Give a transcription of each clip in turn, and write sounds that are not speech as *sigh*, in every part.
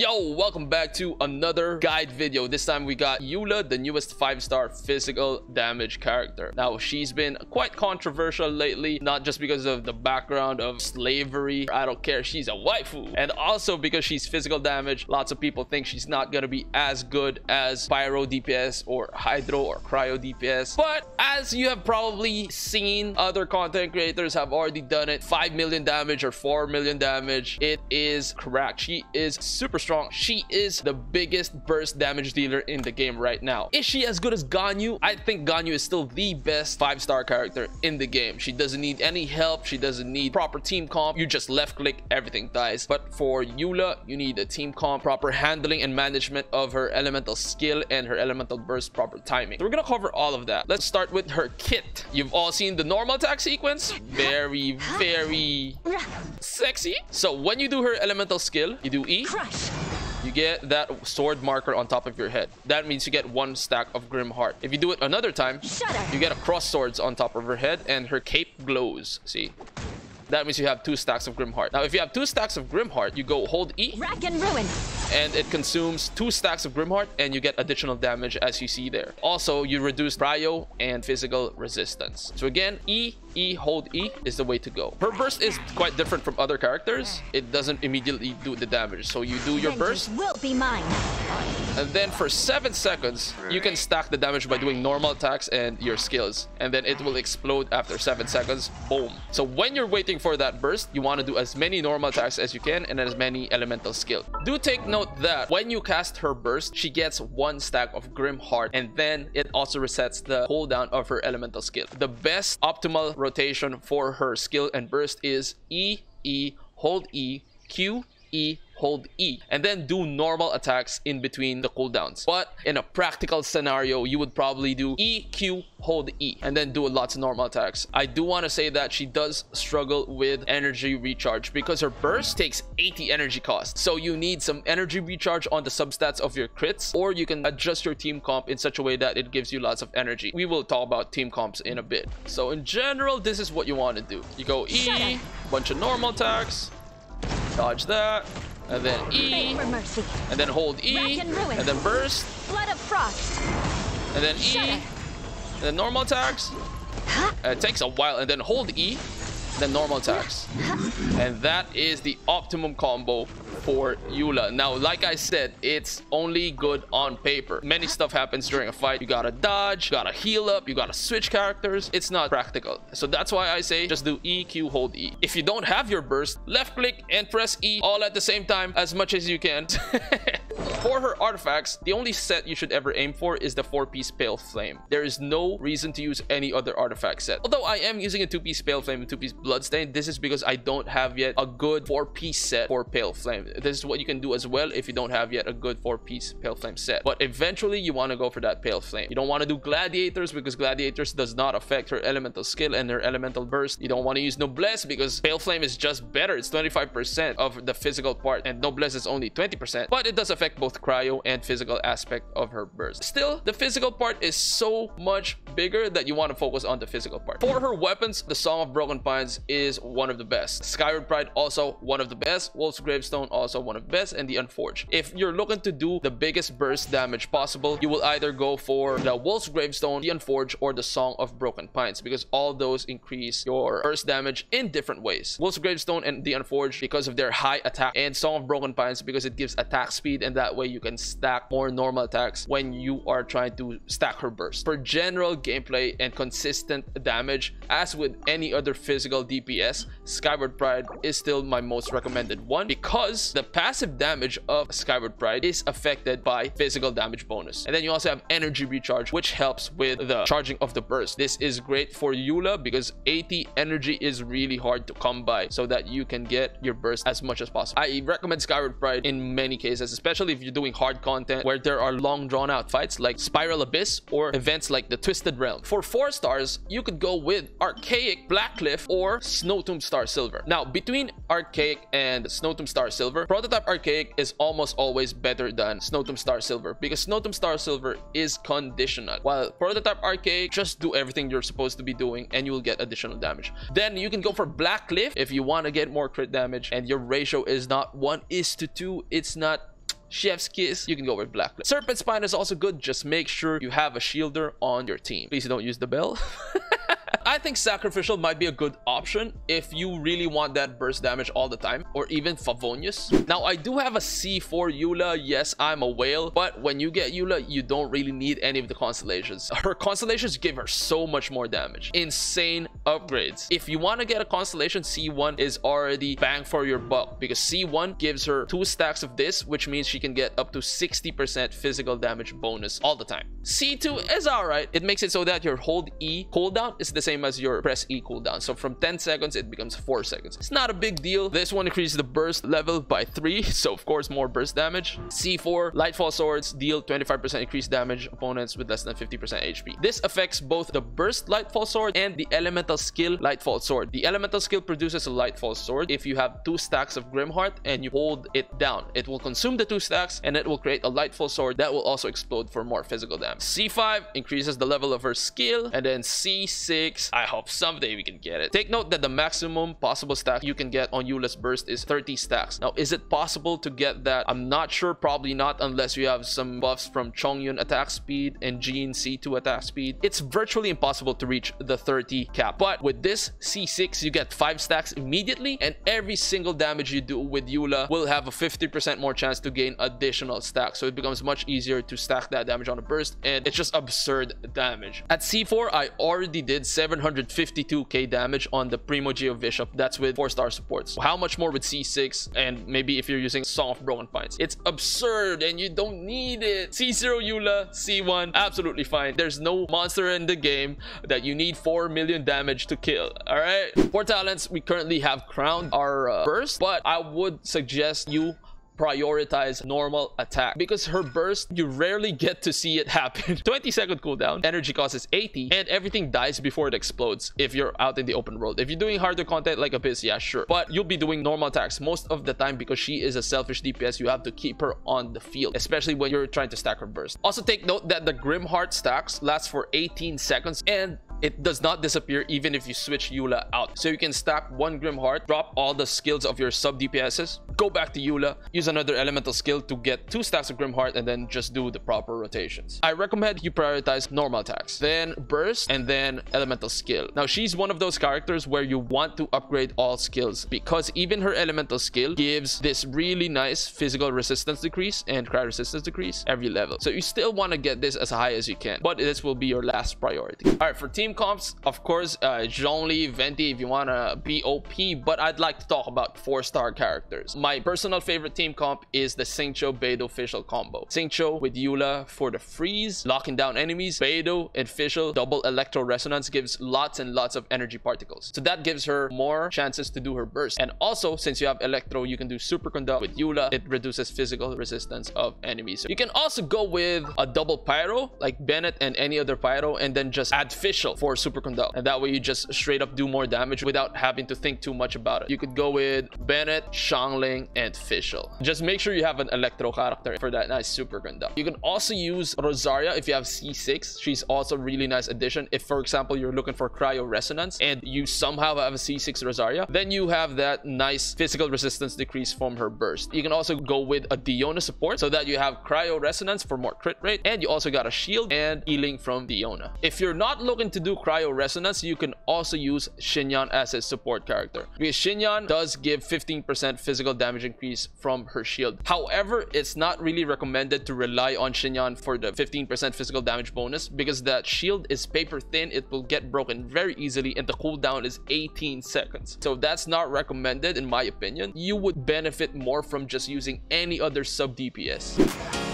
Yo, welcome back to another guide video. This time we got Eula, the newest 5-star physical damage character. Now, she's been quite controversial lately, not just because of the background of slavery. I don't care, she's a waifu. And also because she's physical damage, lots of people think she's not gonna be as good as Pyro DPS or Hydro or Cryo DPS. But as you have probably seen, other content creators have already done it. 5 million damage or 4 million damage. It is correct. She is super strong. She is the biggest burst damage dealer in the game right now. Is she as good as Ganyu? I think Ganyu is still the best five-star character in the game. She doesn't need any help. She doesn't need proper team comp. You just left click, everything dies. But for Eula, you need a team comp, proper handling and management of her elemental skill and her elemental burst proper timing. So we're gonna cover all of that. Let's start with her kit. You've all seen the normal attack sequence. Very, very sexy. So when you do her elemental skill, you do E. Crush. You get that sword marker on top of your head. That means you get one stack of Grim Heart. If you do it another time, you get a cross swords on top of her head and her cape glows. See? That means you have two stacks of Grim Heart. Now, if you have two stacks of Grim Heart, you go hold E Rack and ruin. And it consumes two stacks of Grimheart and you get additional damage as you see there. Also, you reduce cryo and physical resistance. So again, E, E, hold E is the way to go. Her burst is quite different from other characters. It doesn't immediately do the damage. So you do your burst will be mine. and then for 7 seconds, you can stack the damage by doing normal attacks and your skills. And then it will explode after 7 seconds. Boom. So when you're waiting for that burst, you want to do as many normal attacks as you can and as many elemental skill. Do take note that when you cast her burst, she gets one stack of Grim Heart and then it also resets the cooldown of her elemental skill. The best optimal rotation for her skill and burst is E, E, hold E, Q, E, hold E, and then do normal attacks in between the cooldowns. But in a practical scenario, you would probably do E, Q, hold E, and then do lots of normal attacks. I do want to say that she does struggle with energy recharge because her burst takes 80 energy cost. So you need some energy recharge on the substats of your crits, or you can adjust your team comp in such a way that it gives you lots of energy. We will talk about team comps in a bit. So in general, this is what you want to do. You go E, bunch of normal attacks, dodge that, and then E, and then hold E, and and then burst, Blood of frost. and then E, Shudder. and then normal attacks. Huh? Uh, it takes a while, and then hold E, then normal attacks. And that is the optimum combo for Eula. Now, like I said, it's only good on paper. Many stuff happens during a fight. You gotta dodge, you gotta heal up, you gotta switch characters. It's not practical. So that's why I say just do E, Q, hold E. If you don't have your burst, left click and press E all at the same time as much as you can. *laughs* Artifacts, the only set you should ever aim for is the 4-piece Pale Flame. There is no reason to use any other artifact set. Although I am using a 2-piece Pale Flame and 2-piece Bloodstain, this is because I don't have yet a good 4-piece set for Pale Flame. This is what you can do as well if you don't have yet a good 4-piece Pale Flame set. But eventually, you want to go for that Pale Flame. You don't want to do Gladiators because Gladiators does not affect her elemental skill and her elemental burst. You don't want to use Noblesse because Pale Flame is just better. It's 25% of the physical part and Noblesse is only 20%. But it does affect both cryo and physical aspect of her burst. Still, the physical part is so much bigger that you want to focus on the physical part. For her weapons, the Song of Broken Pines is one of the best. Skyward Pride also one of the best. Wolf's Gravestone also one of the best and the Unforged. If you're looking to do the biggest burst damage possible, you will either go for the Wolf's Gravestone, the Unforged, or the Song of Broken Pines because all those increase your burst damage in different ways. Wolf's Gravestone and the Unforged because of their high attack and Song of Broken Pines because it gives attack speed and that way you can stack more normal attacks when you are trying to stack her burst. For general gameplay and consistent damage, as with any other physical DPS, Skyward Pride is still my most recommended one because the passive damage of Skyward Pride is affected by physical damage bonus. And then you also have energy recharge, which helps with the charging of the burst. This is great for Eula because 80 energy is really hard to come by so that you can get your burst as much as possible. I recommend Skyward Pride in many cases, especially if you're doing hard content where there are long drawn out fights like Spiral Abyss or events like the Twisted Realm. For 4 stars, you could go with Archaic Blackcliff or Snow Tomb Star Silver. Now, between Archaic and Snow Tomb Star Silver, Prototype Archaic is almost always better than Snow Tomb Star Silver because Snow Tomb Star Silver is conditional. While Prototype Archaic, just do everything you're supposed to be doing and you will get additional damage. Then you can go for Blackcliff if you want to get more crit damage and your ratio is not 1 is to 2. It's not Chef's Kiss, you can go with Black. Serpent Spine is also good. Just make sure you have a shielder on your team. Please don't use the bell. *laughs* I think Sacrificial might be a good option if you really want that burst damage all the time, or even Favonius. Now, I do have a C4 Eula. Yes, I'm a whale, but when you get Eula, you don't really need any of the constellations. *laughs* Her constellations give her so much more damage. Insane upgrades. If you want to get a constellation, C1 is already bang for your buck because C1 gives her two stacks of this, which means she can get up to 60% physical damage bonus all the time. C2 is alright. It makes it so that your hold E cooldown is the same as your press E cooldown. So from 10 seconds, it becomes 4 seconds. It's not a big deal. This one increases the burst level by 3. So of course, more burst damage. C4, Lightfall Swords deal 25% increased damage opponents with less than 50% HP. This affects both the burst Lightfall Sword and the elemental skill Lightfall Sword. The elemental skill produces a Lightfall Sword if you have two stacks of Grimheart and you hold it down. It will consume the two stacks and it will create a Lightfall Sword that will also explode for more physical damage. C5 increases the level of her skill and then C6 I hope someday we can get it. Take note that the maximum possible stack you can get on Eula's Burst is 30 stacks. Now, is it possible to get that? I'm not sure. Probably not unless you have some buffs from Chongyun attack speed and Jean C2 attack speed. It's virtually impossible to reach the 30 cap. But with this C6, you get 5 stacks immediately and every single damage you do with Eula will have a 50% more chance to gain additional stacks. So it becomes much easier to stack that damage on a burst and it's just absurd damage. At C4, I already did 752k damage on the Primo Geovishap. That's with 4-star supports. How much more with C6 and maybe if you're using Song of Broken Pines? It's absurd and you don't need it. C0 Eula, C1, absolutely fine. There's no monster in the game that you need 4 million damage to kill. All right. For talents, we currently have crowned our uh, burst, but I would suggest you prioritize normal attack. Because her burst you rarely get to see it happen. *laughs* 20 second cooldown energy cost is 80 and everything dies before it explodes if you're out in the open world. If you're doing harder content like abyss yeah sure. But you'll be doing normal attacks most of the time because she is a selfish dps you have to keep her on the field especially when you're trying to stack her burst. Also take note that the grim heart stacks last for 18 seconds and it does not disappear even if you switch Eula out. So you can stack one Grim Heart, drop all the skills of your sub DPSs, go back to Eula, use another elemental skill to get two stacks of Grim Heart, and then just do the proper rotations. I recommend you prioritize normal attacks, then burst, and then elemental skill. Now she's one of those characters where you want to upgrade all skills because even her elemental skill gives this really nice physical resistance decrease and cryo resistance decrease every level. So you still want to get this as high as you can, but this will be your last priority. All right, for team team comps, of course, uh, Zhongli, Venti, if you want to be OP, but I'd like to talk about four-star characters. My personal favorite team comp is the Xingqiu Beidou Fischl combo. Xingqiu with Eula for the freeze, locking down enemies. Beidou and double electro resonance gives lots and lots of energy particles. So that gives her more chances to do her burst. And also, since you have electro, you can do superconduct with Eula. It reduces physical resistance of enemies. So you can also go with a double pyro like Bennett and any other pyro and then just add Fischl for superconduct and that way you just straight up do more damage without having to think too much about it you could go with bennett and fischl just make sure you have an electro character for that nice super superconduct you can also use rosaria if you have c6 she's also a really nice addition. If for example you're looking for cryo resonance and you somehow have a c6 rosaria then you have that nice physical resistance decrease from her burst. You can also go with a diona support so that you have cryo resonance for more crit rate and you also got a shield and healing from diona if you're not looking to do cryo resonance you can also use Xinyan as a support character. Because Xinyan does give 15% physical damage increase from her shield. However it's not really recommended to rely on Xinyan for the 15% physical damage bonus because that shield is paper thin. It will get broken very easily and the cooldown is 18 seconds. So that's not recommended in my opinion. You would benefit more from just using any other sub DPS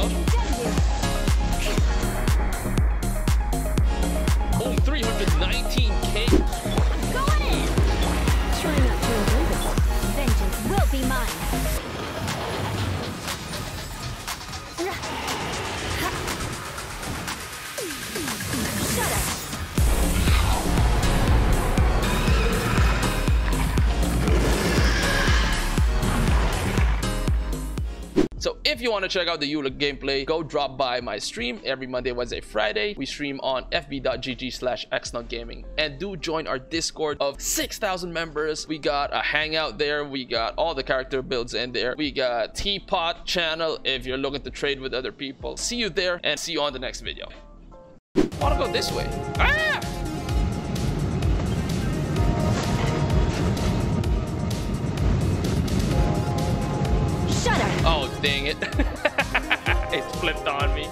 bandit If you want to check out the Eula gameplay, go drop by my stream every Monday, Wednesday, Friday. We stream on fb.gg slash xnutgaming. And do join our Discord of 6,000 members. We got a hangout there. We got all the character builds in there. We got Teapot channel if you're looking to trade with other people. See you there and see you on the next video. Wanna go this way? Ah! Dang it. *laughs* it flipped on me.